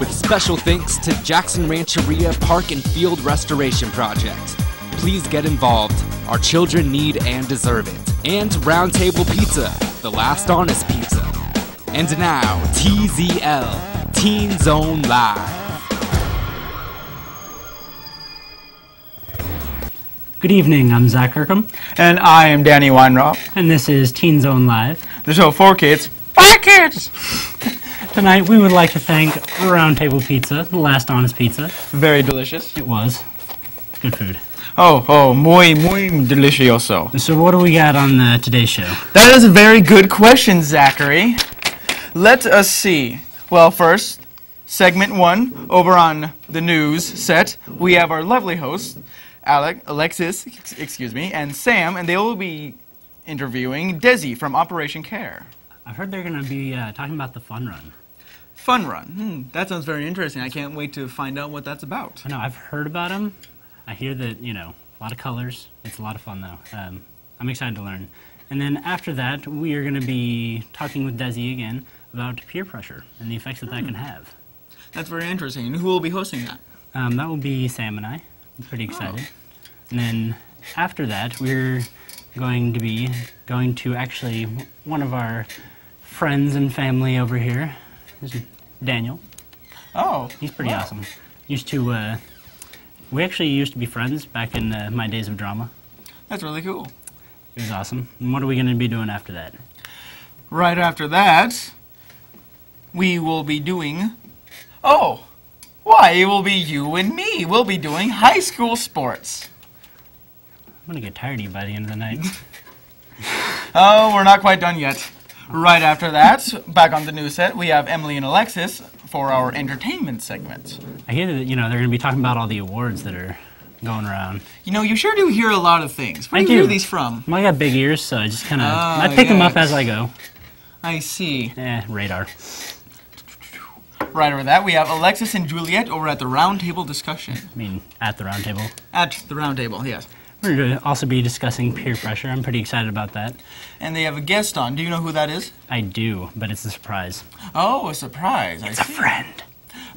with special thanks to Jackson Rancheria Park and Field Restoration Project. Please get involved. Our children need and deserve it. And Round Table Pizza, the last honest pizza. And now, TZL, Teen Zone Live. Good evening, I'm Zach Kirkham, And I am Danny Weinrop. and this is Teen Zone Live. The show for kids. By kids! Tonight, we would like to thank Round Table Pizza, the last honest pizza. Very delicious. It was. Good food. Oh, oh, muy, muy delicioso. So, what do we got on uh, today's show? That is a very good question, Zachary. Let us see. Well, first, segment one, over on the news set, we have our lovely hosts, Alec, Alexis, excuse me, and Sam, and they will be interviewing Desi from Operation Care. I've heard they're going to be uh, talking about the fun run. Fun run. Hmm, that sounds very interesting. I can't wait to find out what that's about. I know, I've heard about them. I hear that, you know, a lot of colors. It's a lot of fun, though. Um, I'm excited to learn. And then after that, we are going to be talking with Desi again about peer pressure and the effects that that can have. That's very interesting. And who will be hosting that? Um, that will be Sam and I. I'm pretty excited. And then after that, we're going to be going to actually one of our friends and family over here. Daniel. Oh, He's pretty wow. awesome. Used to, uh, we actually used to be friends back in uh, my days of drama. That's really cool. It was awesome. And what are we going to be doing after that? Right after that, we will be doing. Oh, why? It will be you and me. We'll be doing high school sports. I'm going to get tired of you by the end of the night. Oh, we're not quite done yet. Right after that, back on the news set, we have Emily and Alexis for our entertainment segment. I hear that, you know, they're going to be talking about all the awards that are going around. You know, you sure do hear a lot of things. Where I do you hear these from? Well, I got big ears, so I just kind of, Oh, I pick them up as I go. I see. Eh, radar. Right over that, we have Alexis and Juliet over at the roundtable discussion. I mean, at the roundtable. At the roundtable, yes. We're going to also be discussing peer pressure. I'm pretty excited about that. And they have a guest on. Do you know who that is? I do, but it's a surprise. Oh, a surprise. It's I a see. friend.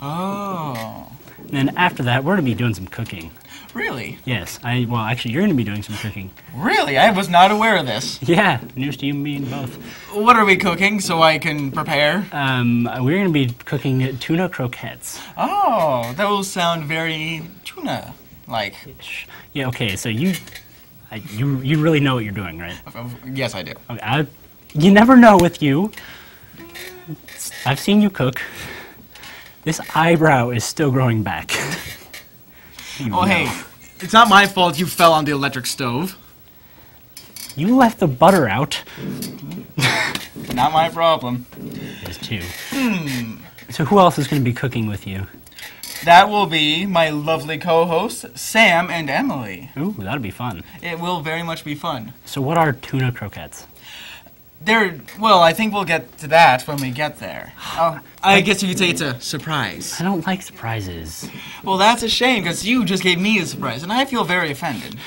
Oh, And then after that, we're going to be doing some cooking. really? Yes, I, well, actually, you're going to be doing some cooking. Really? I was not aware of this. Yeah, news to you and me and both. What are we cooking so I can prepare? Um, we're going to be cooking tuna croquettes. Oh, those sound very tuna like. Yeah, okay, so you, I, you, you really know what you're doing, right? Yes, I do. Okay, I, you never know with you. I've seen you cook. This eyebrow is still growing back. Oh, know. hey, it's not my fault you fell on the electric stove. You left the butter out. Not my problem. There's two. Hmm. So who else is going to be cooking with you? That will be my lovely co-hosts, Sam and Emily. Ooh, that'll be fun. It will very much be fun. So what are tuna croquettes? They're well. I think we'll get to that when we get there. Oh, I guess you could say it's a surprise. I don't like surprises. Well, that's a shame because you just gave me a surprise, and I feel very offended.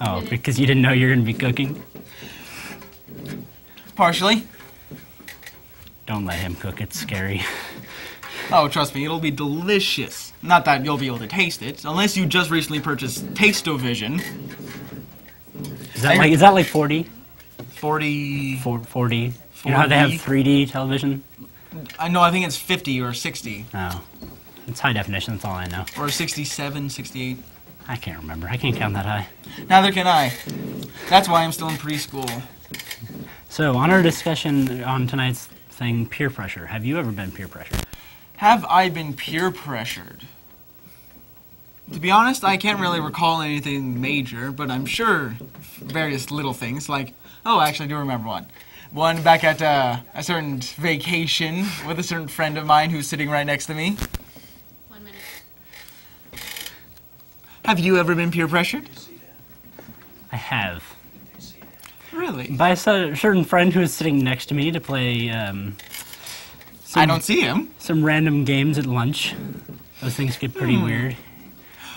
Oh, because you didn't know you were going to be cooking? Partially. Don't let him cook. It's scary. Oh, trust me, it'll be delicious. Not that you'll be able to taste it, unless you just recently purchased Taste-O-Vision. Is that like is that like 40? 40. Four- 40? You know how they have 3D television? I know, I think it's 50 or 60. Oh. It's high definition, that's all I know. Or 67, 68. I can't remember. I can't count that high. Neither can I. That's why I'm still in preschool. So, on our discussion on tonight's thing, peer pressure. Have you ever been peer pressured? Have I been peer pressured? To be honest, I can't really recall anything major, but I'm sure various little things like, oh, actually, I do remember one. One back at uh, a certain vacation with a certain friend of mine who's sitting right next to me. One minute. Have you ever been peer pressured? I have. Really? By a certain friend who is sitting next to me to play um, some, I don't see him. some random games at lunch. Those things get pretty weird.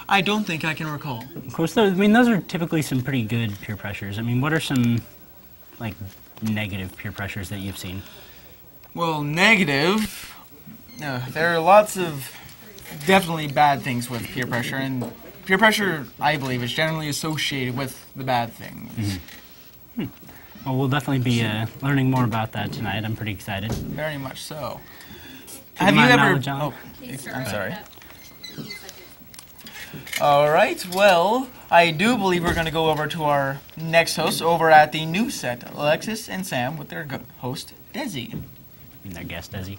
I don't think I can recall. Of course, those, I mean, those are typically some pretty good peer pressures. I mean, what are some, like, negative peer pressures that you've seen? Well, negative. uh, there are lots of definitely bad things with peer pressure, and peer pressure, I believe, is generally associated with the bad things. Well, we'll definitely be uh, learning more about that tonight. I'm pretty excited. Very much so. Keep Have you my ever? knowledge. Oh, I'm sorry. All right. Well, I do believe we're going to go over to our next host over at the new set, Alexis and Sam, with their host Desi I mean, their guest, Desi.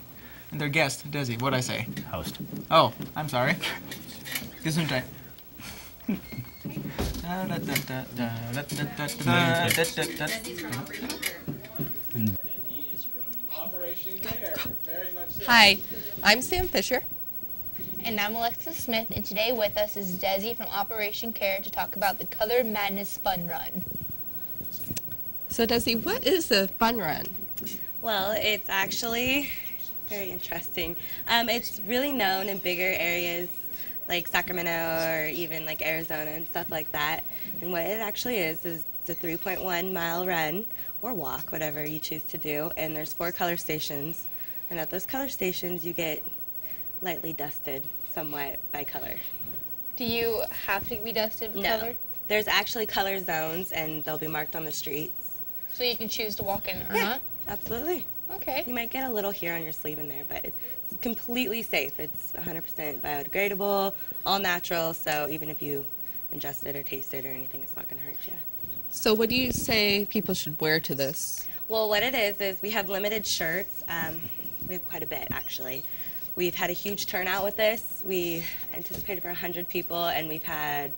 and their guest Desi. What'd I say? Host. Oh, I'm sorry. Gesundheit. Hi, I'm Sam Fisher. And I'm Alexis Smith, and today with us is Desi from Operation Care to talk about the Color Madness Fun Run. So, Desi, what is the fun run? Well, it's actually very interesting. Um, it's really known in bigger areas like Sacramento or even like Arizona and stuff like that. And what it actually is is it's a 3.1 mile run or walk, whatever you choose to do. And there's four color stations. And at those color stations, you get lightly dusted somewhat by color. Do you have to be dusted with No. color? There's actually color zones, and they'll be marked on the streets. So you can choose to walk in or Yeah. not? Absolutely. Okay. You might get a little here on your sleeve in there, but completely safe. It's 100% biodegradable, all natural, so even if you ingest it or taste it or anything, it's not going to hurt you. So, what do you say people should wear to this? Well, what it is, is we have limited shirts. Um, we have quite a bit, actually. We've had a huge turnout with this. We anticipated for 100 people, and we've had,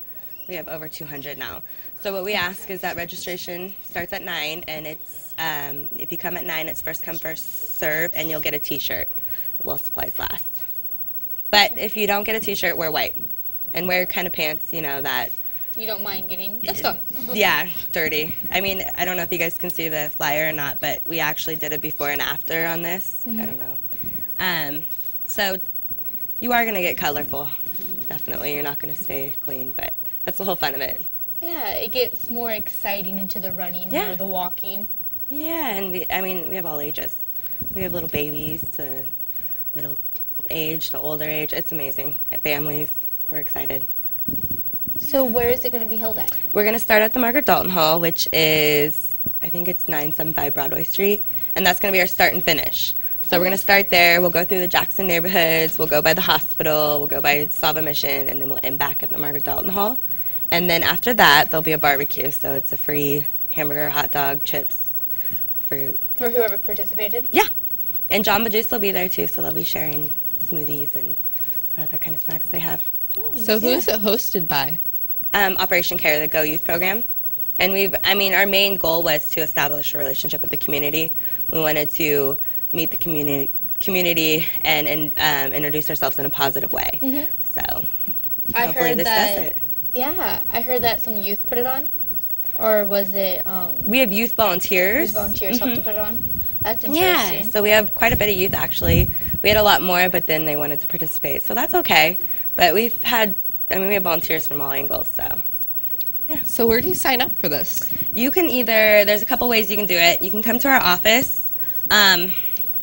we have over 200 now. So what we ask is that registration starts at 9, and it's, um, if you come at 9, it's first come, first serve, and you'll get a t-shirt while supplies last. But if you don't get a t-shirt, wear white. And wear kind of pants, you know, that You don't mind getting dust on. yeah, dirty. I mean, I don't know if you guys can see the flyer or not, but we actually did a before and after on this. I don't know. Um, so you are going to get colorful. Definitely. You're not going to stay clean, but that's the whole fun of it. Yeah, it gets more exciting into the running Yeah. or the walking. Yeah, and we, I mean, we have all ages. We have little babies to middle age to older age. It's amazing. Families, we're excited. So where is it going to be held at? We're going to start at the Margaret Dalton Hall, which is, I think it's 975 Broadway Street, and that's going to be our start and finish. So we're going to start there. We'll go through the Jackson neighborhoods. We'll go by the hospital. We'll go by Sava Mission, and then we'll end back at the Margaret Dalton Hall. And then after that, there'll be a barbecue. So it's a free hamburger, hot dog, chips, fruit. For whoever participated? Yeah. And Jamba Juice will be there too, so they'll be sharing smoothies and what other kind of snacks they have. So, who is it hosted by? um, Operation Care, the Go Youth program. And we've, I mean, our main goal was to establish a relationship with the community. We wanted to meet the community, community and, and um, introduce ourselves in a positive way. So I hopefully heard this that. does it. Yeah, I heard that some youth put it on, or was it um, We have youth volunteers. youth volunteers helped to put it on? That's Yeah, interesting. so we have quite a bit of youth actually. We had a lot more, but then they wanted to participate, so that's okay. But we've had, I mean, we have volunteers from all angles, so. Yeah. So, where do you sign up for this? You can either, there's a couple ways you can do it. You can come to our office, um,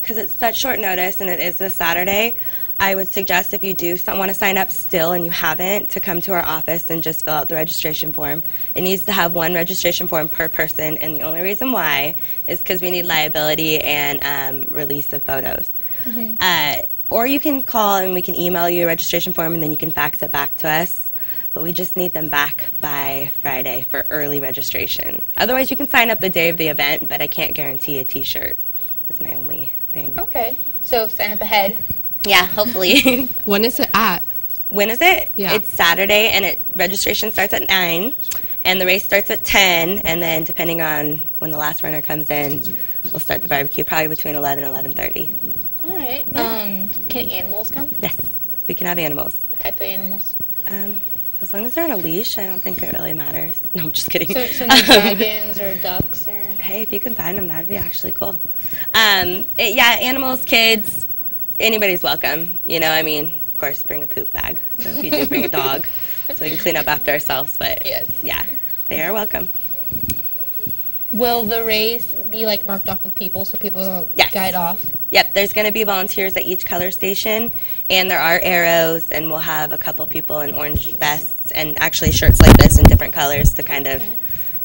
because it's such short notice and it is this Saturday. I would suggest if you do want to sign up still and you haven't, to come to our office and just fill out the registration form. It needs to have one registration form per person, and the only reason why is because we need liability and um, release of photos. Uh, or you can call and we can email you a registration form and then you can fax it back to us. But we just need them back by Friday for early registration. Otherwise, you can sign up the day of the event, but I can't guarantee a T-shirt. Is my only thing. Okay, so sign up ahead. Yeah, hopefully. When is it at? when is it? Yeah. It's Saturday, and it registration starts at nine, and the race starts at ten, and then depending on when the last runner comes in, we'll start the barbecue probably between eleven and eleven thirty. All right. Um, can animals come? Yes, we can have animals. What type of animals? Um, as long as they're on a leash, I don't think it really matters. No, I'm just kidding. So, so no dragons or ducks or. hey, if you can find them, that'd be actually cool. Um, it- yeah, animals, kids, anybody's welcome. You know, I mean, of course, bring a poop bag. So if you do bring a dog, so we can clean up after ourselves. But Yes. yeah, they are welcome. Will the race be like marked off with people so people don't Yes. guide off? Yep, there's going to be volunteers at each color station, and there are arrows, and we'll have a couple people in orange vests and actually shirts like this in different colors to kind of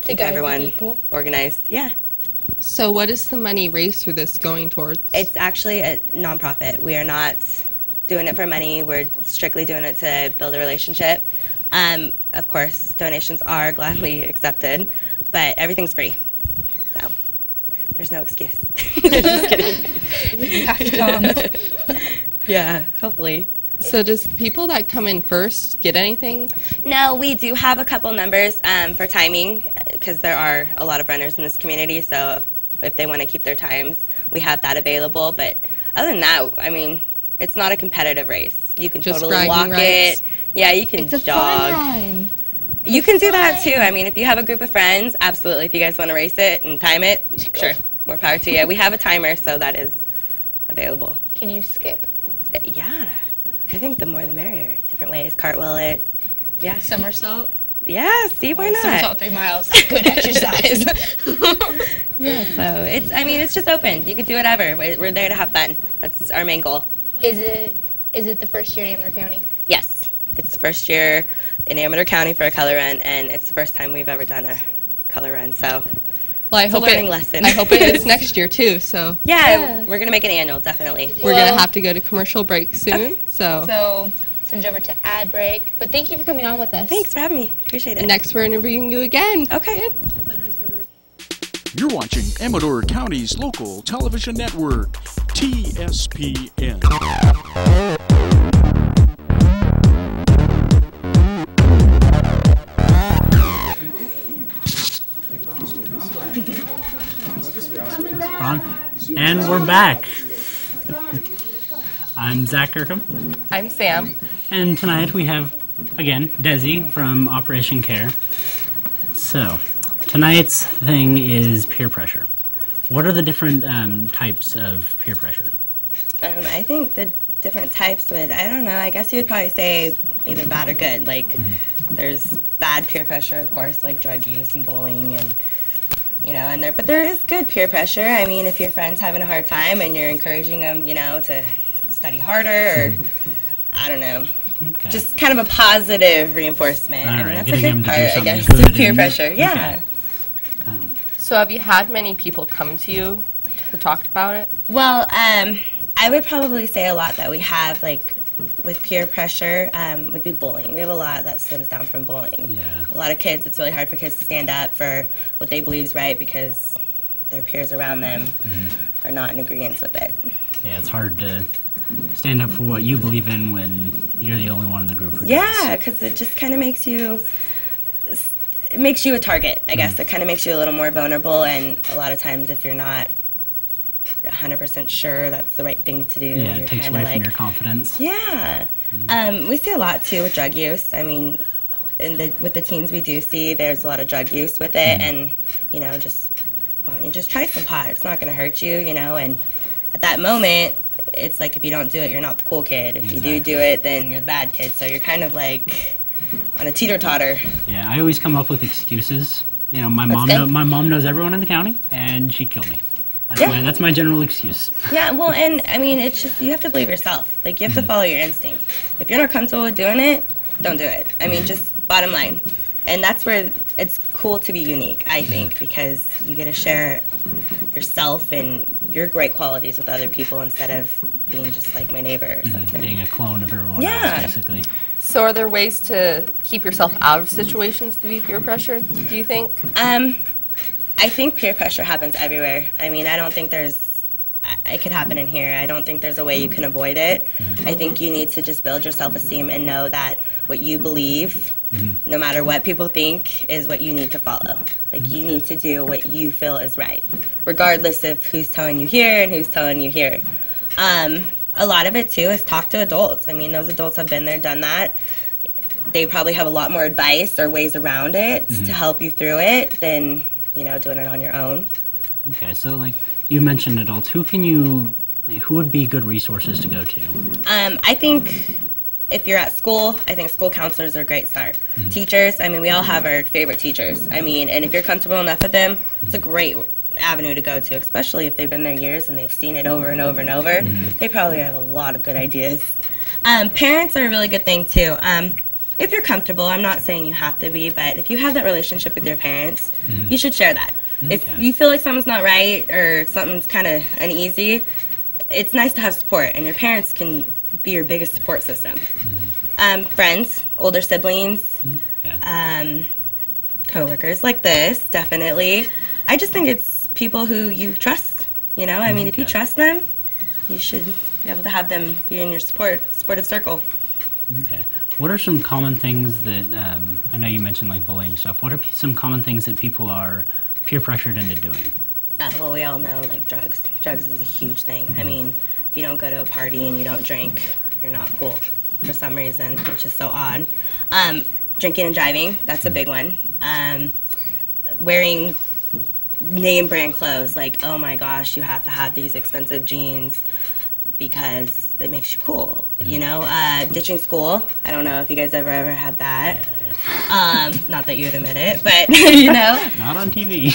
keep guide everyone organized. Yeah, So, what is the money raised through this going towards? it's actually a nonprofit. We are not doing it for money. We're strictly doing it to build a relationship. Um, of course, donations are gladly accepted, but everything's free. So there's no excuse. Just kidding. You have to come. Yeah, hopefully. So, does the people that come in first get anything? No, we do have a couple numbers um, for timing because there are a lot of runners in this community. So if, if they want to keep their times, we have that available. But other than that, I mean, it's not a competitive race. You can Just totally walk rights? it. Yeah, you can It's a jog. fun run. You can do that too. I mean, if you have a group of friends, absolutely. If you guys want to race it and time it, sure, more power to you. We have a timer, so that is available. Can you skip? Uh, Yeah, I think the more the merrier. Different ways, cartwheel it. Yeah, Somersault. yeah. See, why not? Somersault three miles. Good exercise. Yeah, so it's, I mean, it's just open. You could do whatever. We're, we're there to have fun. That's our main goal. is it is it the first year in Amador County? Yes, it's the first year in Amador County for a color run, and it's the first time we've ever done a color run. So, Well, I It's a hope learning it, lesson. I hope it is next year too. So, yeah, Yeah. we're going to make an annual, definitely. we're Well- gonna have to go to commercial break soon. So, So send you over to ad break. But thank you for coming on with us. Thanks for having me. Appreciate it. next we're interviewing you again. Okay. You're watching Amador County's local television network, TSPN. And we're back. I'm Zach Kirkham, I'm Sam. and tonight we have, again, Desi from Operation Care. So, tonight's thing is peer pressure. What are the different um, types of peer pressure? Um, I think the different types would, I don't know, I guess you would probably say either bad or good. Like, there's bad peer pressure, of course, like drug use and bullying and, you know, and there, but there is good peer pressure. I mean, if your friend's having a hard time and you're encouraging them, you know, to study harder or, I don't know, Okay. just kind of a positive reinforcement. I All mean, right, that's a getting good them to do part, I something guess, good peer pressure. Yeah. okay. So, have you had many people come to you who talked about it? Well, um, I would probably say a lot that we have, like, with peer pressure, um, would be bullying. We have a lot that stems down from bullying. Yeah. A lot of kids, it's really hard for kids to stand up for what they believe is right because their peers around them Mm-hmm. are not in agreement with it. Yeah, it's hard to stand up for what you believe in when you're the only one in the group who. Yeah, because it just kind of makes you. It makes you a target, I Mm. guess. It kind of makes you a little more vulnerable, and a lot of times, if you're not 100% sure that's the right thing to do, Yeah, it takes away like, from your confidence. Yeah. Um, we see a lot too with drug use. I mean, in the, with the teens we do see, there's a lot of drug use with it, and you know, just well, you just try some pot. It's not going to hurt you, you know. And at that moment, it's like if you don't do it, you're not the cool kid. If you do do it, then you're the bad kid. So you're kind of like on a teeter totter. Yeah, I always come up with excuses. You know, my mom know, my mom knows everyone in the county, and she'd kill me. That's, Yeah. my, that's my general excuse. Yeah, well, and I mean, it's just you have to believe yourself. Like you have to mm-hmm. follow your instincts. If you're not comfortable with doing it, don't do it. I mean, mm-hmm. just bottom line. And that's where it's cool to be unique, I think, mm-hmm. because you get to share yourself and your great qualities with other people instead of being just like my neighbor or mm-hmm. something. Being a clone of everyone Yeah. else, basically. So, are there ways to keep yourself out of situations to be peer pressure, do you think? Um, I think peer pressure happens everywhere. I mean, I don't think there's. It could happen in here. I don't think there's a way you can avoid it. Mm-hmm. I think you need to just build your self esteem and know that what you believe, no matter what people think, is what you need to follow. Like, you need to do what you feel is right, regardless of who's telling you here and who's telling you here. Um, a lot of it, too, is talk to adults. I mean, those adults have been there, done that they probably have a lot more advice or ways around it to help you through it than you know doing it on your own Okay, so like you mentioned adults. Who can you? Like, who would be good resources to go to? um, i think if you're at school i think school counselors are a great start teachers i mean we all have our favorite teachers i mean and if you're comfortable enough with them it's a great avenue to go to, especially if they've been there years and they've seen it over and over and over. They probably have a lot of good ideas. Um, parents are a really good thing too. Um, if you're comfortable, I'm not saying you have to be, but if you have that relationship with your parents, you should share that. If you feel like something's not right or something's kind of uneasy, it's nice to have support, and your parents can be your biggest support system. Um, friends, older siblings, Okay. um, coworkers like this, definitely. I just think it's people who you trust. You know, I mean, if you trust them, you should be able to have them be in your support supportive circle. Okay. What are some common things that um, I know you mentioned like bullying stuff? What are some common things that people are peer pressured into doing? Uh, well, we all know like drugs. Drugs is a huge thing. I mean, if you don't go to a party and you don't drink, you're not cool for some reason, which is so odd. Um, drinking and driving, that's a big one. Um, wearing name brand clothes, like, oh my gosh, you have to have these expensive jeans because it makes you cool. You know, uh, ditching school. I don't know if you guys ever ever had that. Um, not that you would admit it, but you know Not on TV.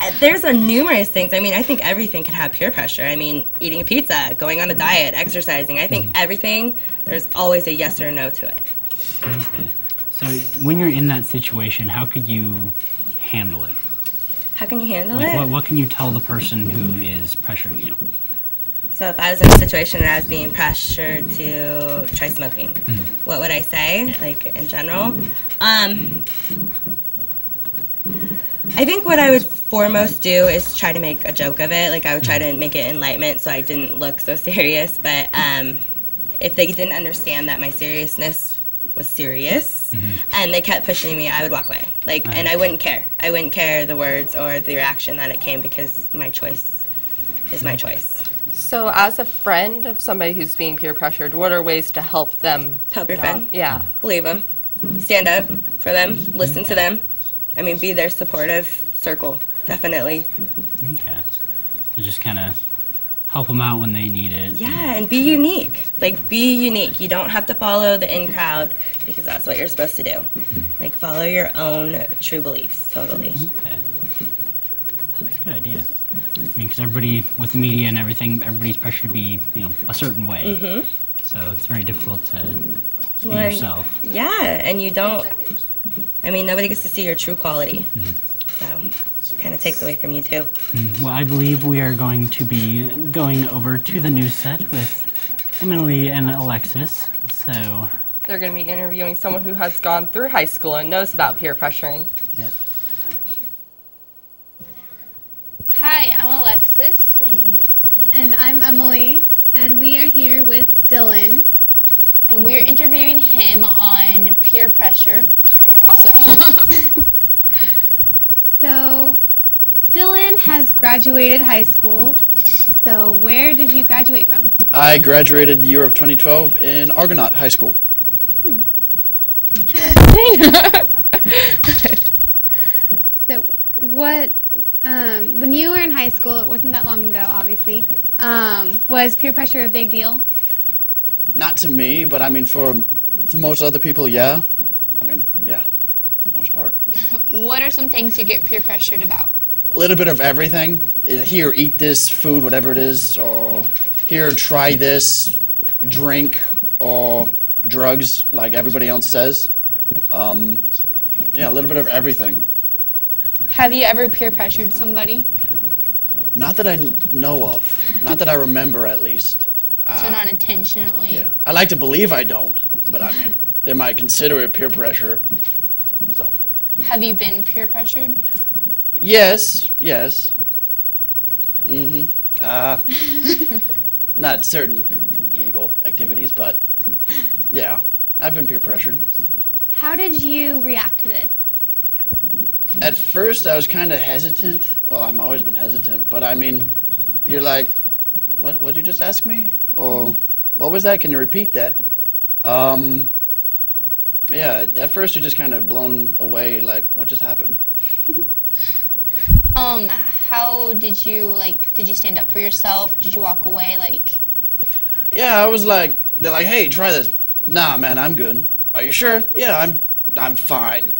Uh, there's a numerous things. I mean, I think everything can have peer pressure. I mean, eating a pizza, going on a diet, exercising. I think everything. There's always a yes or no to it. okay. So when you're in that situation, how could you handle it? How can you handle Like, it? what, what can you tell the person who is pressuring you? So if I was in a situation and I was being pressured to try smoking, what would I say? Like in general, um, I think what I would foremost do is try to make a joke of it. Like I would try to make it enlightenment, so I didn't look so serious. But um, if they didn't understand that my seriousness was serious, and they kept pushing me, I would walk away. Like, and I wouldn't care. I wouldn't care the words or the reaction that it came because my choice is my choice. So, as a friend of somebody who's being peer pressured, what are ways to help them? Help your not- friend. Yeah. believe them, stand up for them, listen to them. I mean, be their supportive circle, definitely. Okay. So just kind of help them out when they need it. Yeah, and be unique. Like, be unique. You don't have to follow the in crowd because that's what you're supposed to do. Like, follow your own true beliefs, totally. Okay. That's a good idea. I mean, because everybody with the media and everything, everybody's pressured to be, you know, a certain way. Mm-hmm. So it's very difficult to be yourself. Yeah, and you don't, I mean, nobody gets to see your true quality. Mm-hmm. So, kind of takes away from you, too. Mm-hmm. Well, I believe we are going to be going over to the new set with Emily and Alexis. So, They're going to be interviewing someone who has gone through high school and knows about peer pressuring. yeah. Hi, I'm Alexis, and this is, And I'm Emily, and we are here with Dylan. and we're interviewing him on peer pressure. Also, So, Dylan has graduated high school. So, where did you graduate from? I graduated the year of 2012 in Argonaut High School. Interesting. So, what, um, when you were in high school, it wasn't that long ago, obviously, um, was peer pressure a big deal? Not to me, but I mean for, for most other people, yeah. I mean, yeah, for the most part. what are some things you get peer pressured about? A little bit of everything. Uh, Here, eat this food, whatever it is, or here, try this drink, or drugs, like everybody else says. Um, yeah, a little bit of everything. Have you ever peer pressured somebody? Not that I know of. Not that I remember, at least. so not intentionally. Yeah, I like to believe I don't, but I mean, they might consider it peer pressure. Have you been peer pressured? yes, yes. Mm-hmm. Uh, not certain legal activities, but yeah, I've been peer pressured. How did you react to this? At first, I was kind of hesitant. Well, I've always been hesitant, but I mean, you're like, what? What did you just ask me? Or what was that? Can you repeat that? Um. Yeah, at first you're just kind of blown away, like, what just happened? Um, how did you like? Did you stand up for yourself? Did you walk away? Like, Yeah, I was like, they're like, hey, try this. Nah, man, I'm good. Are you sure? Yeah, I'm, I'm fine.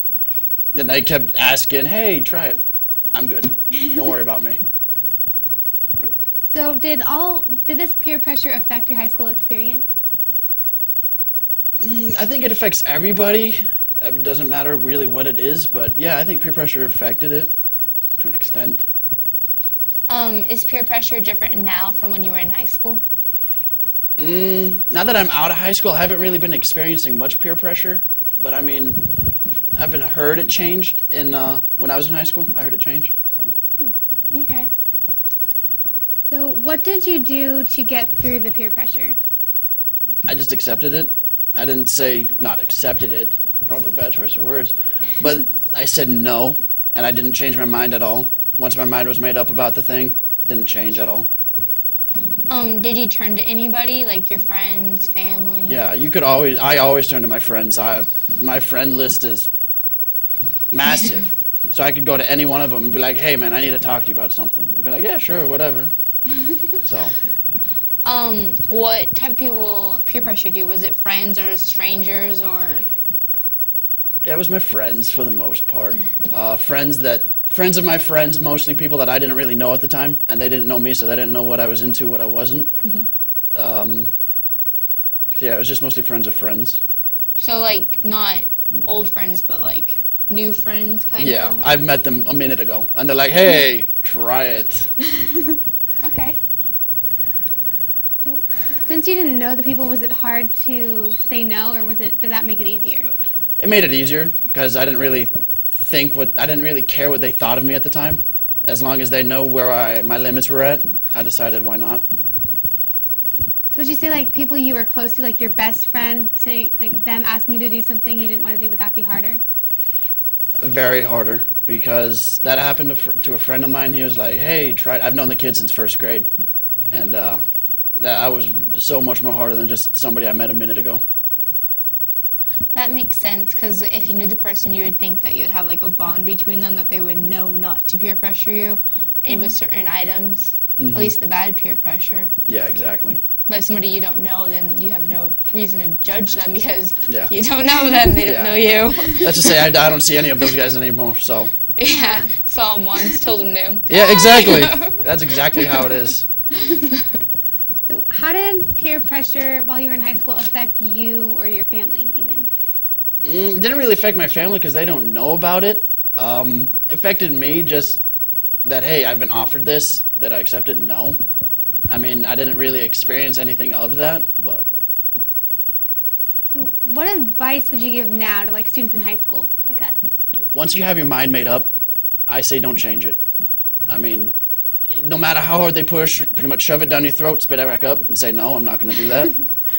Then they kept asking, hey, try it. I'm good. Don't worry about me. So did all did this peer pressure affect your high school experience? Mm, I think it affects everybody. It doesn't matter really what it is, but yeah, I think peer pressure affected it to an extent. Um, is peer pressure different now from when you were in high school? Mm, now that I'm out of high school, I haven't really been experiencing much peer pressure. But I mean, I've been heard it changed in uh, when I was in high school. I heard it changed. So Okay. So what did you do to get through the peer pressure? I just accepted it. I didn't say not accepted it. Probably bad choice of words, but I said no, and I didn't change my mind at all. Once my mind was made up about the thing, didn't change at all. Um, did you turn to anybody, like your friends, family? Yeah, you could always. I always turn to my friends. I, my friend list is massive, so I could go to any one of them and be like, "Hey, man, I need to talk to you about something." They'd be like, "Yeah, sure, whatever." so Um, what type of people peer pressured you? Was it friends or strangers or? yeah, it was my friends for the most part. Uh, friends that friends of my friends, mostly people that I didn't really know at the time, and they didn't know me, so they didn't know what I was into, what I wasn't. Mhm. Um, so yeah, it was just mostly friends of friends. So like not old friends, but like new friends, kind yeah, of. Yeah, I've met them a minute ago, and they're like, "Hey, try it." Okay. Since you didn't know the people, was it hard to say no, or was it did that make it easier? It made it easier because I didn't really think what I didn't really care what they thought of me at the time. As long as they know where I my limits were at, I decided why not. So would you say like people you were close to, like your best friend, saying like them asking you to do something you didn't want to do, would that be harder? Very harder because that happened to, to a friend of mine. He was like, "Hey, try." I've known the kid since first grade, and uh, that I was so much more harder than just somebody I met a minute ago. That makes sense because if you knew the person, you would think that you would have like a bond between them, that they would know not to peer pressure you, and with certain items, Mhm. at least the bad peer pressure. Yeah, exactly. But if somebody you don't know, then you have no reason to judge them because Yeah. you don't know them, they don't Yeah. know you. Let's just say I, I don't see any of those guys anymore. So yeah, saw them once, told them no. yeah, exactly. That's exactly how it is. So how did peer pressure while you were in high school affect you or your family even? Mm, it didn't really affect my family because they don't know about it. Um, it affected me just that hey, I've been offered this. Did I accept it? No. I mean, I didn't really experience anything of that, but So what advice would you give now to like students in high school like us? once you have your mind made up, I say don't change it. I mean, no matter how hard they push, pretty much shove it down your throat, spit it back up, and say no, I'm not going to do that.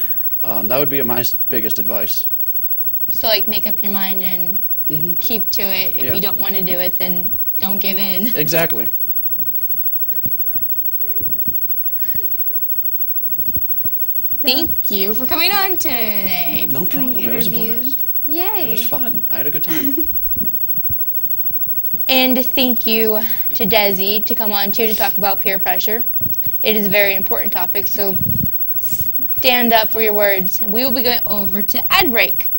um, that would be my biggest advice. So like make up your mind and Mhm. keep to it. If Yeah. you don't want to do it, then don't give in. Exactly. Thank you for coming on today. No problem. It was a blast. Yay! It was fun. I had a good time. And thank you to Desi to come on too to talk about peer pressure. It is a very important topic, so stand up for your words. We will be going over to ad break.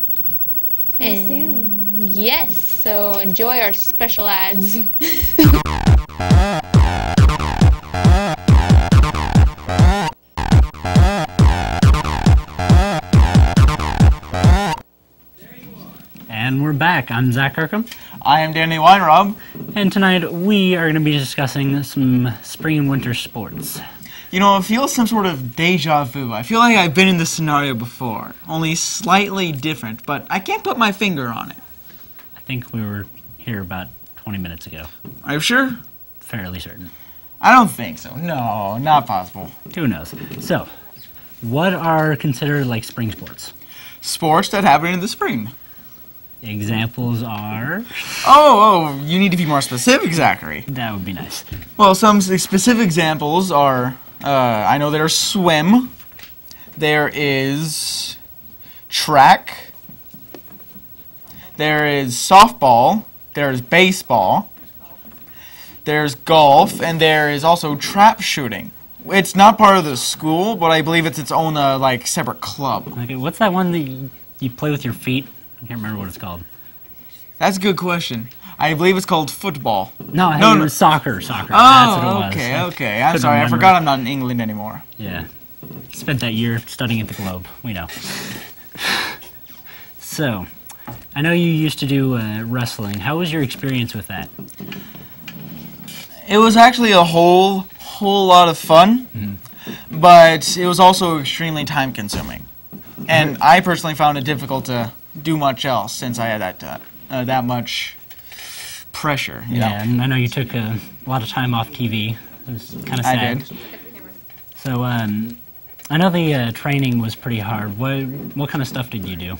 Pretty soon. Yes, so enjoy our special ads. And we're back. I'm Zach Kirkham. I am Danny Weinrob. And tonight we are going to be discussing some spring and winter sports. You know, it feels some sort of deja vu. I feel like I've been in this scenario before, only slightly different, but I can't put my finger on it. I think we were here about 20 minutes ago. Are you sure? Fairly certain. I don't think so. No, not possible. Who knows? So, what are considered like spring sports? Sports that happen in the spring. Examples are. Oh, oh, you need to be more specific, Zachary. That would be nice. Well, some specific examples are uh, I know there's swim, there is track, there is softball, there's baseball, there's golf, and there is also trap shooting. It's not part of the school, but I believe it's its own uh, like separate club. Okay, what's that one that you, you play with your feet? I can't remember what it's called. That's a good question. I believe it's called football. No, I No, no, no. it was soccer. Soccer. Oh, That's what it okay, okay. I'm couldn't sorry. I forgot I'm not in England anymore. Yeah. Spent that year studying at the Globe. We know. So, I know you used to do uh, wrestling. How was your experience with that? It was actually a whole whole lot of fun, but it was also extremely time consuming, and I personally found it difficult to do much else since I had that uh, uh, that much pressure. You yeah, know? and I know you took a lot of time off TV. It was kind of I sad. did. So, um, I know the uh, training was pretty hard. What what kind of stuff did you do?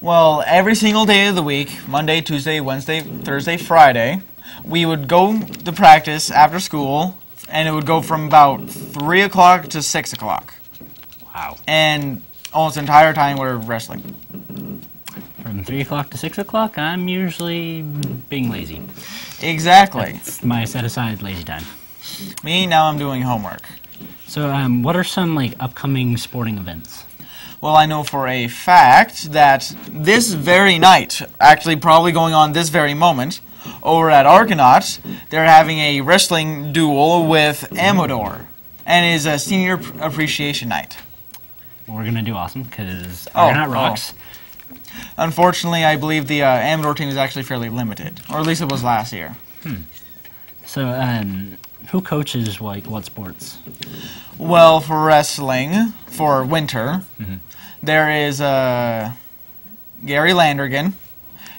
Well, every single day of the week, Monday, Tuesday, Wednesday, Thursday, Friday, we would go to practice after school, and it would go from about 3 o'clock to 6 o'clock. Wow. And almost the entire time we're wrestling. From three o'clock to six o'clock, I'm usually being lazy. Exactly. It's my set aside lazy time. Me, now I'm doing homework. So, um, what are some like upcoming sporting events? Well, I know for a fact that this very night, actually probably going on this very moment, over at Argonaut, they're having a wrestling duel with Amador, and it is a senior appreciation night. We're gonna do awesome because Oh, Argonaut oh. rocks. Unfortunately, I believe the uh, Amador team is actually fairly limited, or at least it was last year. So, um, who coaches like what sports? Well, for wrestling, for winter, Mm-hmm. there is uh, Gary Landergan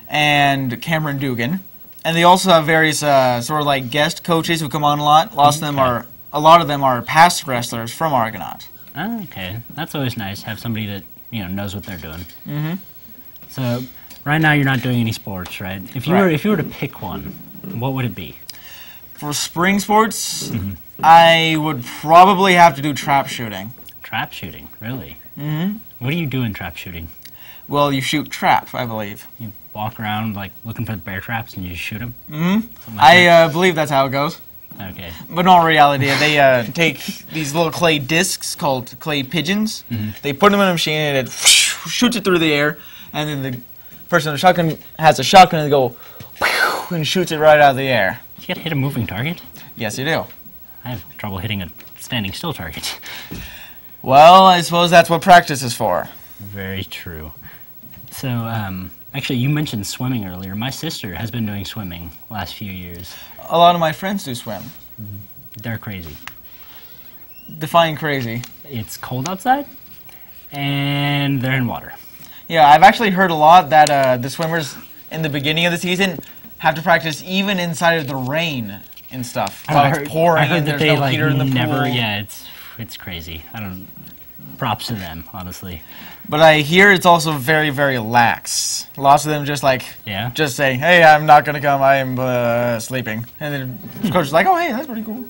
and Cameron Dugan, and they also have various uh, sort of like guest coaches who come on a lot. Lots of them are, a lot of them are past wrestlers from Argonaut. Oh, okay, that's always nice. Have somebody that you know knows what they're doing. Mm-hmm. So, right now you're not doing any sports, right? If you were if you were to pick one, what would it be? For spring sports, I would probably have to do trap shooting. Trap shooting, really? Mm-hmm. What do you do in trap shooting? Well, you shoot trap, I believe. You walk around like looking for the bear traps and you shoot them. Mm-hmm. like I uh, believe that's how it goes. Okay. But in all reality, they uh, take these little clay discs called clay pigeons. They put them in a machine and it shoots it through the air. And then the person with the shotgun has a shotgun and they go and shoots it right out of the air. You gotta hit a moving target. Yes, you do. I have trouble hitting a standing still target. Well, I suppose that's what practice is for. Very true. So, um, actually, you mentioned swimming earlier. My sister has been doing swimming last few years. A lot of my friends do swim. They're crazy. Define crazy. It's cold outside, and they're in water. Yeah, I've actually heard a lot that uh, the swimmers in the beginning of the season have to practice even inside of the rain and stuff. I heard, it's pouring I heard and that there's they no like heater in the never. pool. Yeah, it's it's crazy. I don't. Props to them, honestly. But I hear it's also very, very lax. Lots of them just like, Yeah. just say, "Hey, I'm not gonna come. I'm uh, sleeping," and then the coach is like, "Oh, hey, that's pretty cool."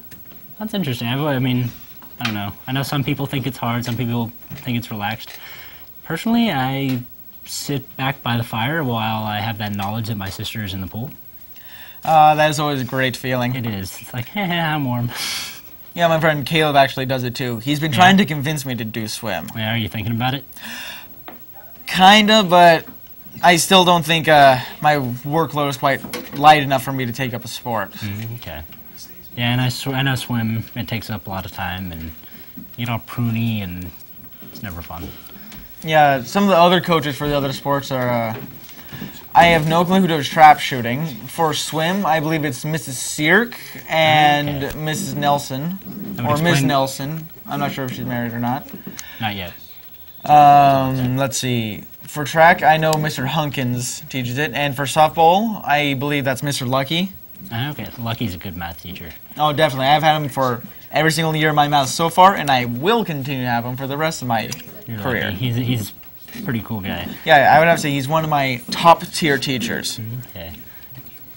That's interesting. I, I mean, I don't know. I know some people think it's hard. Some people think it's relaxed. Personally, I sit back by the fire while I have that knowledge that my sister is in the pool. Uh, that is always a great feeling. It is. It's like, hey, I'm warm. Yeah, my friend Caleb actually does it too. He's been trying to convince me to do swim. Yeah, are you thinking about it? Kinda, but I still don't think uh, my workload is quite light enough for me to take up a sport. Mm, okay. Yeah, and I, sw- I know swim. It takes up a lot of time, and you know, pruny, and it's never fun. Yeah, some of the other coaches for the other sports are. Uh, I have no clue who does trap shooting. For swim, I believe it's Mrs. Seark and Okay. Mrs. Nelson, or Ms. Nelson. I'm not sure if she's married or not. Not yet. Um, let's see. For track, I know Mr. Hunkins teaches it, and for softball, I believe that's Mr. Lucky. Ah, Okay, Lucky's a good math teacher. Oh, definitely. I've had him for every single year of my math so far, and I will continue to have him for the rest of my You're career. lucky. He's he's pretty cool guy. Yeah, I would have to say he's one of my top tier teachers. Mm-hmm. Okay.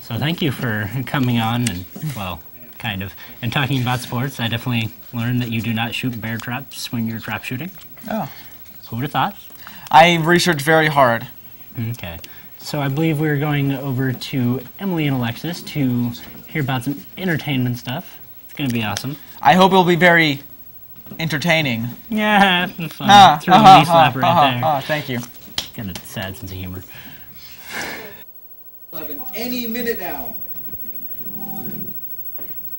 So thank you for coming on and well, kind of, and talking about sports. I definitely learned that you do not shoot bear traps when you're trap shooting. Oh. Who would have thought? I researched very hard. Mm-hmm. Okay. So I believe we're going over to Emily and Alexis to hear about some entertainment stuff. It's gonna be awesome. I hope it'll be very entertaining. Yeah, it's fun. Ah, Throw a knee ah, slapper ah, right there. ah, thank you. Got a sad sense of humor. 11, any minute now.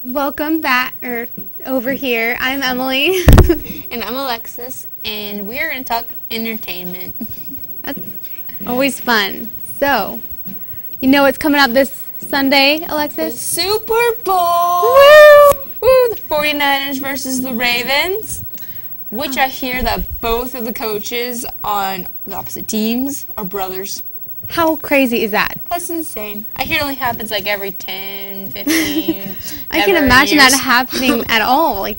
Welcome back, or over here. I'm Emily. And I'm Alexis, and we're going to talk entertainment. That's always fun. So, you know what's coming up this Sunday, Alexis? Super Bowl! Woo! The 49ers versus the Ravens. Which I hear that both of the coaches on the opposite teams are brothers. How crazy is that? That's insane. I hear it only happens like every 10, 15. I can imagine years. that happening at all. Like,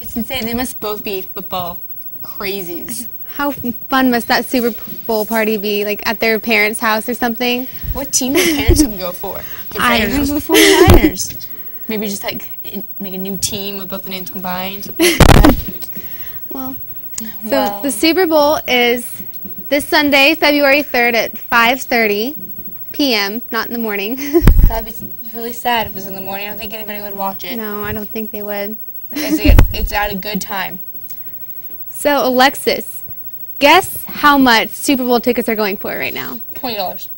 It's insane. They must both be football crazies. how fun must that Super Bowl party be? Like at their parents' house or something? What team do parents go for? The Ravens or the 49ers? Maybe just like in- make a new team with both the names combined. Well, so Well. the Super Bowl is this Sunday, February 3rd at 5:30 p.m., not in the morning. That'd be really sad if it was in the morning. I don't think anybody would watch it. no, I don't think they would. It's, a- it's at a good time. So, Alexis, guess how much Super Bowl tickets are going for right now? Twenty dollars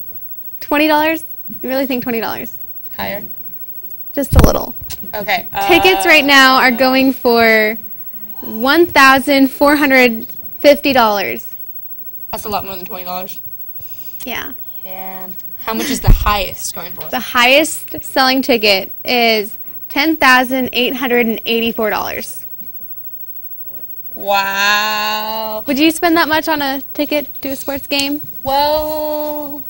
$20? You really think $20? higher. Just a little. Okay. Tickets uh, right now are going for $1,450. That's a lot more than twenty dollars. Yeah. Yeah. How much is the highest going for? The highest selling ticket is $10,884. Wow. Would you spend that much on a ticket to a sports game? Well,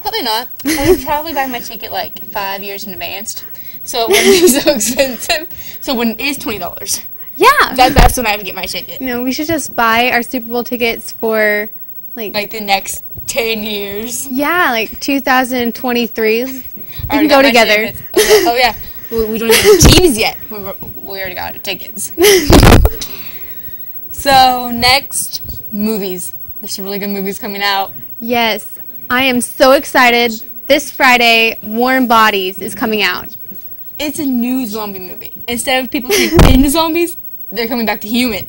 probably not. I would probably buy my ticket like five years in advance, so it wouldn't be so expensive. So when it is twenty dollars, Yeah. that, that's when I would get my ticket. no, we should just buy our Super Bowl tickets for like, Like the next ten years. yeah, like 2023. We can go together. Oh, yeah. Oh, yeah. We, we don't even have teams yet. We, we already got our tickets. so next, movies. There's some really good movies coming out. Yes, I am so excited. This Friday, Warm Bodies is coming out. It's a new zombie movie. Instead of people being into zombies, they're coming back to human.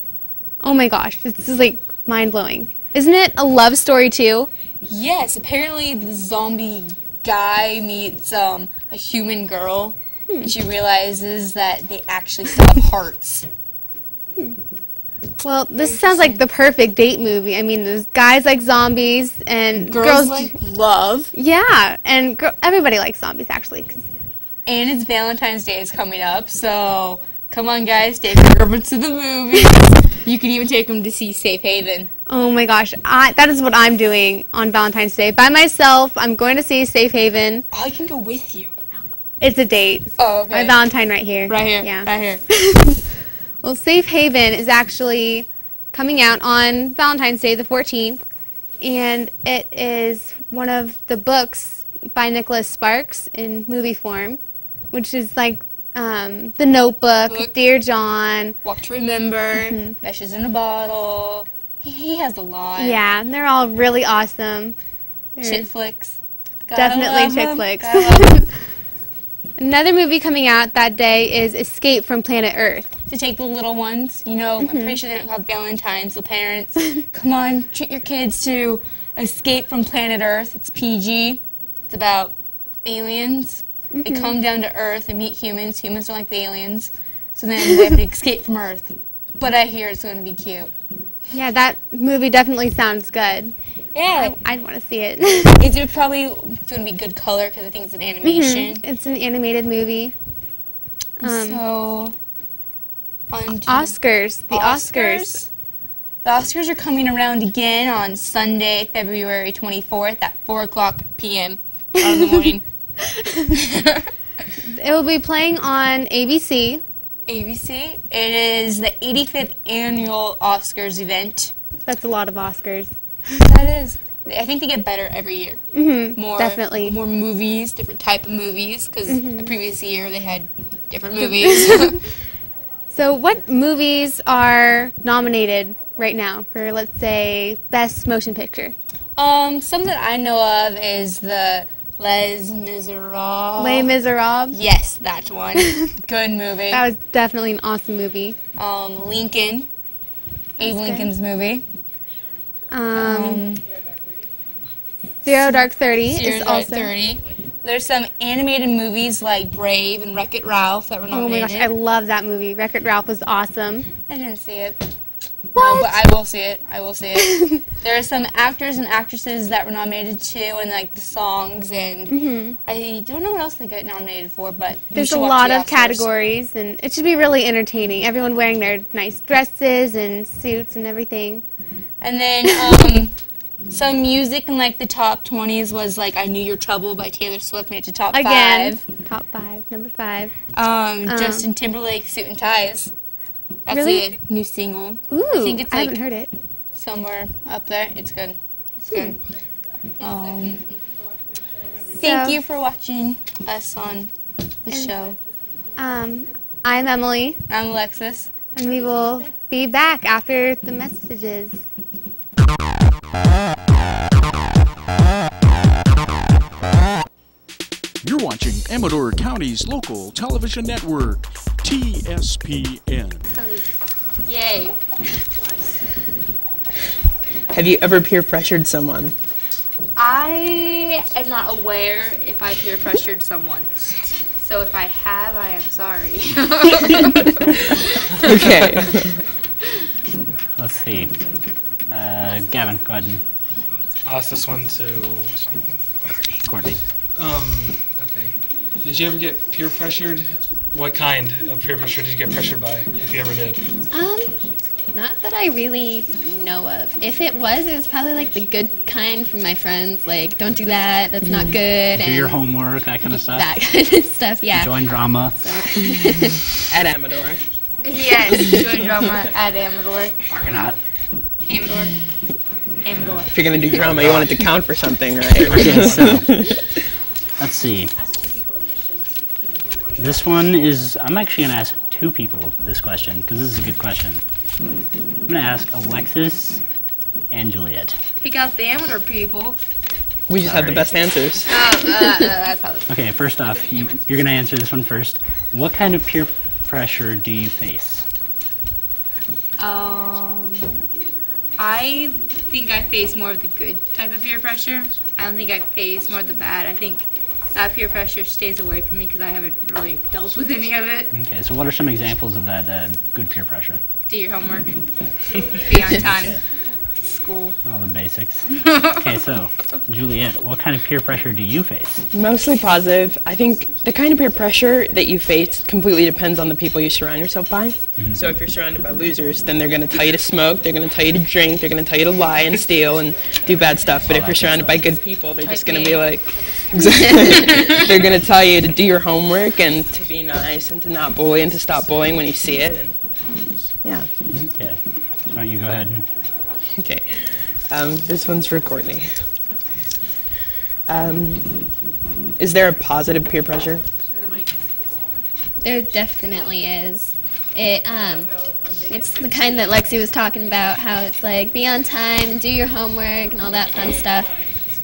Oh my gosh, this is like mind blowing. Isn't it a love story too? Yes, apparently the zombie guy meets um, a human girl, and she realizes that they actually still have hearts. Well, this sounds like the perfect date movie. I mean, there's guys like zombies and Girls, girls. like love, yeah, and gr- everybody likes zombies actually. 'cause- and it's Valentine's Day is coming up, so come on, guys, take your girlfriends to the movies. You could even take them to see Safe Haven. Oh my gosh, I, that is what I'm doing on Valentine's Day by myself. I'm going to see Safe Haven. I can go with you. It's a date. Oh, okay. My Valentine right here. right here. Yeah. Right here. Well, Safe Haven is actually coming out on Valentine's Day, the 14th, and it is one of the books by Nicholas Sparks in movie form, which is like um, The Notebook, Book. Dear John. Walk to Remember, Message in a Bottle. He, he has a lot. Yeah, and they're all really awesome. They're Chick flicks. Gotta definitely chick flicks. Gotta love 'em. Another movie coming out that day is Escape from Planet Earth. to take the little ones. You know, I'm pretty sure they don't have Valentine's, so parents, come on, treat your kids to Escape from Planet Earth. It's PG. It's about aliens. They come down to Earth and meet humans. Humans don't like the aliens, so then they have to escape from Earth. But I hear it's going to be cute. Yeah, that movie definitely sounds good. Yeah, I, I'd want to see it. it's probably going to be good color because I think it's an animation. Mhm. It's an animated movie. Um, so, on Oscars. The Oscars. The Oscars are coming around again on Sunday, February 24th at 4 o'clock p.m. in the morning. It will be playing on ABC. ABC. It is the 85th annual Oscars event. That's a lot of Oscars. That is. I think they get better every year. Mm-hmm. More, Definitely. More movies, different type of movies, because Mhm. the previous year they had different movies. So, what movies are nominated right now for, let's say, Best Motion Picture? um, some that I know of is the Les Miserables. Les Miserables. Yes, that one. Good movie. That was definitely an awesome movie. um, Lincoln. Abe That's good. Lincoln's movie. Um, Um, Zero Dark Thirty Zero is Dark also. Thirty. There's some animated movies like Brave and Wreck It Ralph that were nominated. Oh my gosh, I love that movie. Wreck-It Ralph was awesome. I didn't see it. No, but I will see it. I will see it. there are some actors and actresses that were nominated too, and like the songs, and Mhm. I don't know what else they got nominated for, but There's a lot the of Oscars. categories, and it should be really entertaining. Everyone wearing their nice dresses and suits and everything. And then um, some music in like the top 20s was like "I Knew Your Trouble" by Taylor Swift made it to top Again, five. top five, number five. Um, Um, Justin Timberlake, "Suit and Ties." That's Really? a new single. Ooh, I think it's I haven't heard it. somewhere up there. It's good. It's good. Um, thank So- you for watching us on the And- show. Um, I'm Emily, I'm Alexis. and we will be back after the messages. You're watching Amador County's local television network, TSPN. Yay. Have you ever peer pressured someone? I am not aware if I peer pressured someone. So if I have, I am sorry. Okay. Let's see. Uh, Gavin, go ahead and I'll ask this one to Courtney. Um, okay. Did you ever get peer pressured? What kind of peer pressure did you get pressured by, if you ever did? Um, not that I really know of. If it was, it was probably like the good kind from my friends. Like, don't do that. That's not good. Do your homework, that kind of stuff. That kind of stuff. Yeah. Join drama. At Amador. yes, join drama at Amador. Or not. Amador. Amador. If you're gonna do drama, you want it to count for something, right? Okay, so let's see. This one is. I'm actually going to ask two people this question because this is a good question. I'm going to ask Alexis and Juliet. Pick out the Amador people. we just have the best answers. Oh, uh, uh, that's how Okay, first off, you, you're going to answer this one first. What kind of peer pressure do you face? Um, I think I face more of the good type of peer pressure. I don't think I face more of the bad. I think that peer pressure stays away from me because I haven't really dealt with any of it. Okay, so what are some examples of that uh, good peer pressure? Do your homework. Be on time. to School. All the basics. okay, so Juliet, what kind of peer pressure do you face? Mostly positive. I think the kind of peer pressure that you face completely depends on the people you surround yourself by. Mm-hmm. So if you're surrounded by losers, then they're gonna tell you to smoke, they're gonna tell you to drink, they're gonna tell you to lie and steal and do bad stuff. But if you're surrounded by good people, they're just gonna be like, they're gonna tell you to do your homework and to be nice and to not bully and to stop bullying when you see it. And yeah. Okay, why don't you go ahead? Okay. Um, this one's for Courtney. Um, is there a positive peer pressure? There definitely is. It um, it's the kind that Lexi was talking about. How it's like be on time and do your homework and all that fun stuff.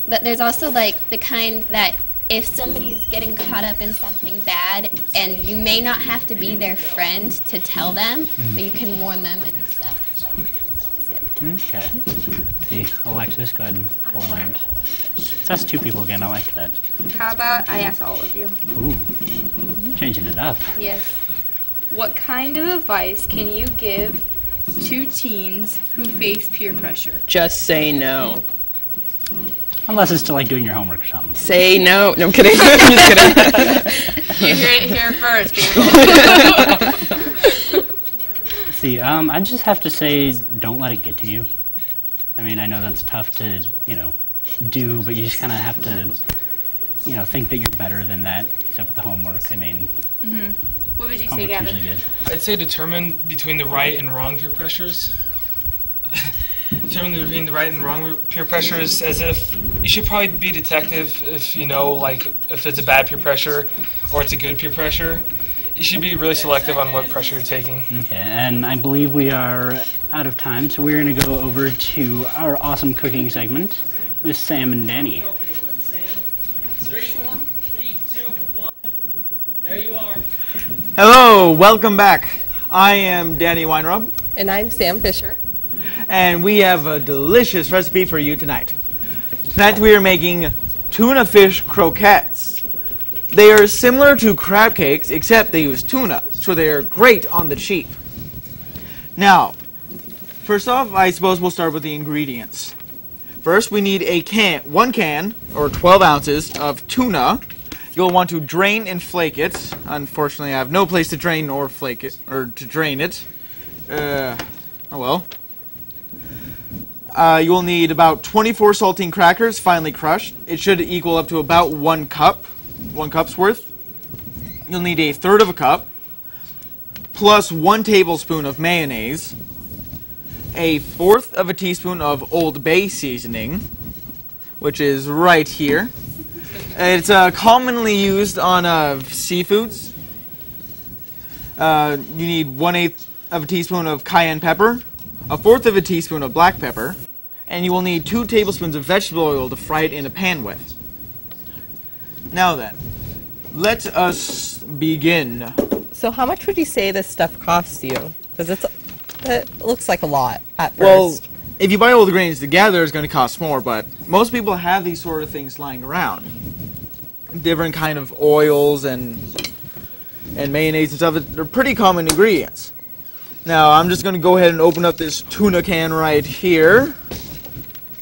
But there's also like the kind that if somebody's getting caught up in something bad, and you may not have to be their friend to tell them, but you can warn them and stuff. Hmm? Okay. See, Alexis, go ahead and pull one out. So that's two people again. I like that. How about I ask all of you? Ooh, changing it up. Yes. What kind of advice can you give to teens who face peer pressure? Just say no. Unless it's to like doing your homework or something. Say no. No, I'm kidding. I'm just kidding. You hear it here first, people. See, um, I just have to say, don't let it get to you. I mean, I know that's tough to, you know, do, but you just kind of have to, you know, think that you're better than that, except with the homework. I mean, hmm What would you say, homework's Gavin? usually good. I'd say determine between the right and wrong peer pressures. determine between the right and wrong peer pressures as if you should probably be detective if you know like if it's a bad peer pressure or it's a good peer pressure. You should be really selective on what pressure you're taking. Okay, and I believe we are out of time, so we're going to go over to our awesome cooking segment with Sam and Danny. There you are. Hello, welcome back. I am Danny Weinrob, And I'm Sam Fisher. and we have a delicious recipe for you tonight. Tonight we are making tuna fish croquettes. They are similar to crab cakes, except they use tuna, so they are great on the cheap. Now, first off, I suppose we'll start with the ingredients. First, we need a can, one can, or 12 ounces of tuna. You'll want to drain and flake it. Unfortunately, I have no place to drain or flake it, or to drain it. Uh, oh well. Uh, you will need about 24 saltine crackers, finely crushed. It should equal up to about one cup, one cup's worth. You'll need a third of a cup, plus one tablespoon of mayonnaise, a fourth of a teaspoon of Old Bay seasoning, which is right here. It's uh, commonly used on uh, seafoods. Uh, you need one eighth of a teaspoon of cayenne pepper, a fourth of a teaspoon of black pepper, and you will need two tablespoons of vegetable oil to fry it in a pan with. Now then, let us begin. So how much would you say this stuff costs you? Because it's it looks like a lot at first. Well, if you buy all the grains together, it's going to cost more, but most people have these sort of things lying around. Different kind of oils and and mayonnaise and stuff. They're pretty common ingredients. Now, I'm just going to go ahead and open up this tuna can right here.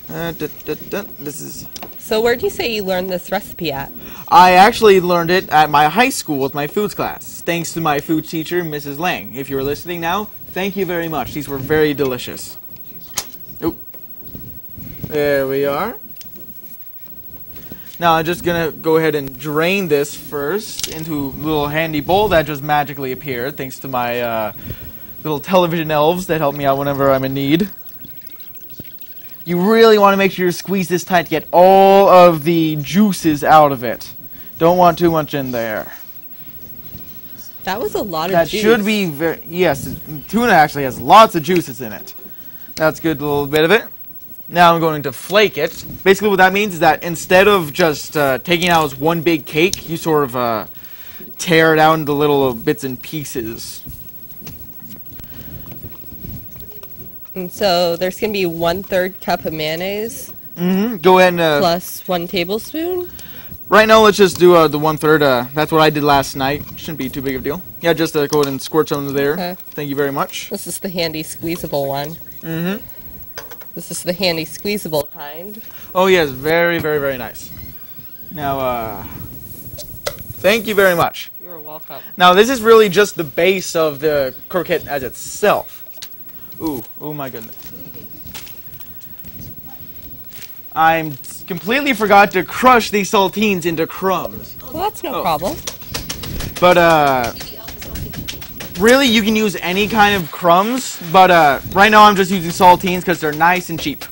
Uh, da, da, da. This is. So where do you say you learned this recipe at? I actually learned it at my high school with my foods class, thanks to my food teacher, Mrs. Lang. If you're listening now, thank you very much. These were very delicious. Oop. There we are. Now I'm just gonna go ahead and drain this first into a little handy bowl that just magically appeared thanks to my uh, little television elves that help me out whenever I'm in need. You really want to make sure you squeeze this tight to get all of the juices out of it. Don't want too much in there. That was a lot of That juice. should be very yes. Tuna actually has lots of juices in it. That's good, a little bit of it. Now I'm going to flake it. Basically, what that means is that instead of just uh, taking out as one big cake, you sort of uh, tear it out into little bits and pieces. And so there's gonna be one third cup of mayonnaise Mm hmm Go ahead and uh, plus one tablespoon. right now. Let's just do uh, the one third. Uh, that's what I did last night. Shouldn't be too big of a deal. Yeah, just uh, go ahead and squirt some there. Okay. Thank you very much. This is the handy squeezable one. Mm-hmm. This is the handy squeezable kind. Oh yes, very, very, very nice. Now, uh, thank you very much. You're welcome. Now, this is really just the base of the croquette as itself. Ooh, oh my goodness. I'm completely forgot to crush these saltines into crumbs. Well, that's no Oh. problem. But, uh, really, you can use any kind of crumbs, but, uh, right now I'm just using saltines because they're nice and cheap.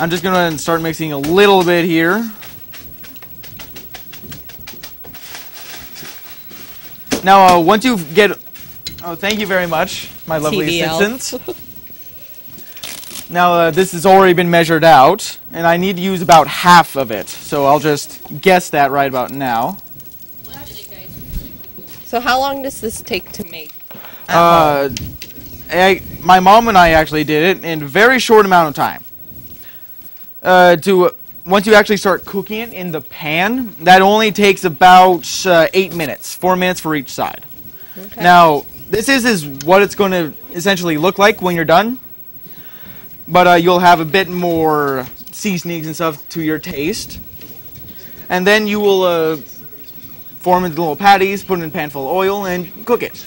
I'm just gonna start mixing a little bit here. Now, uh, once you get, oh, thank you very much, my lovely TV assistant. now, uh, this has already been measured out, and I need to use about half of it, so I'll just guess that right about now. So how long does this take to make? Uh, I, my mom and I actually did it in a very short amount of time. Uh, to once you actually start cooking it in the pan, that only takes about uh, eight minutes, four minutes for each side. Okay. Now, this is is what it's going to essentially look like when you're done. But uh, you'll have a bit more seasonings and stuff to your taste, and then you will uh, form into little patties, put it in a pan full of oil, and cook it.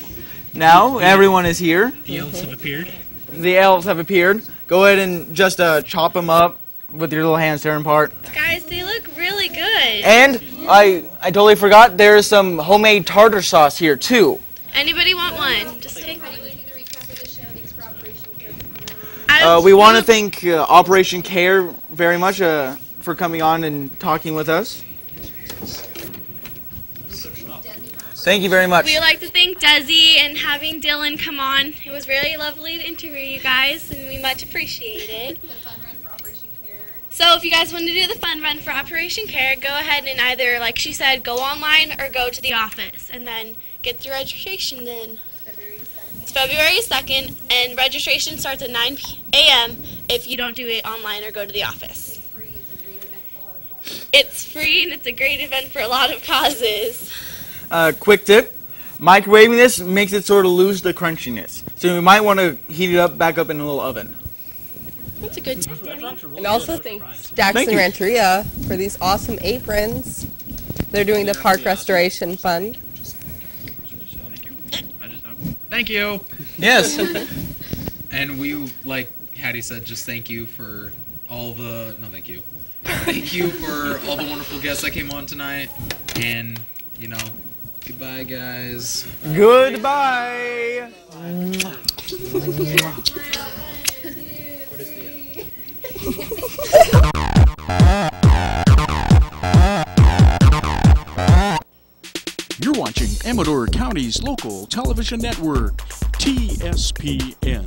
Now everyone is here. The elves have appeared. The elves have appeared. Go ahead and just uh, chop them up with your little hand stirring part. Guys, they look really good. And I I totally forgot there's some homemade tartar sauce here too. Anybody want one? Just take one. Uh, we want to thank uh, Operation Care very much uh, for coming on and talking with us. Thank you very much. We would like to thank Desi and having Dylan come on. It was really lovely to interview you guys, and we much appreciate it. So if you guys want to do the fun run for Operation Care, go ahead and either, like she said, go online or go to the office, and then get your registration in. It's February 2nd, and registration starts at 9 a.m. if you don't do it online or go to the office. It's free and it's a great event for a lot of causes. Uh, quick tip. Microwaving this makes it sort of lose the crunchiness. So you might want to heat it up back up in a little oven. That's a good tip, Danny. And also thanks Jackson Thank you. Rancheria for these awesome aprons. They're doing the park restoration fund. Thank you. Yes. and we, like Hattie said, just thank you for all the. No, thank you. Thank you for all the wonderful guests that came on tonight. And, you know, goodbye, guys. Goodbye. You're watching Amador County's local television network, TSPN.